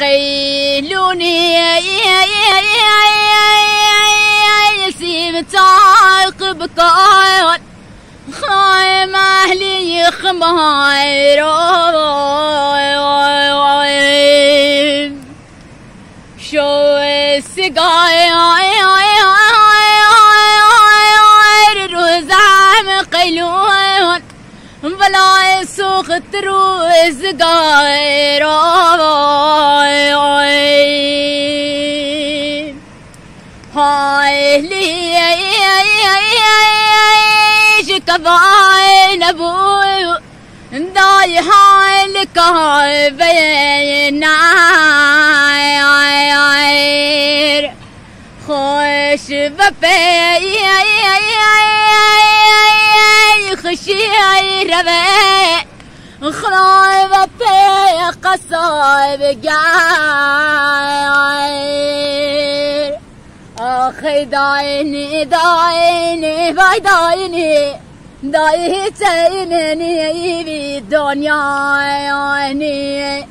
قيلوني يسيم تعاقب قايل خايم أهلي خماير شو السقاير روزعم قيلون بلا قاير هاي لي كفاين أبوي. داي هاي لك هاي بينا خوش خشي ربي خلاي بفي قصاي بقاير أخي دايني دايني باي دايني داي تيمني بالدنيا يعني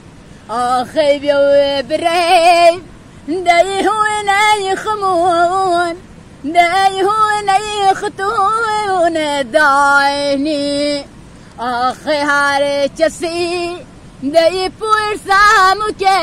أخي بيو بريم داي هو يخمون داي هو يختون دايني. آخ هر چسی دی پرسم که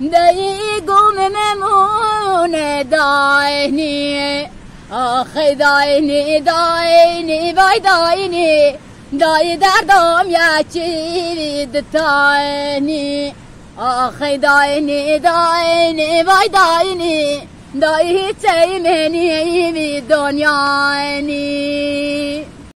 دی گم ممونه داینی. آخه داینی داینی وای داینی دای دردام یا وید تاینی. آخه داینی داینی وای داینی دای هیچی منی دنیاینی